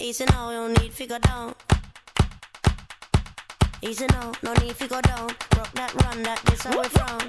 Easy now, you need to go down. Easy now, no need to go down. Rock that run, that this away from.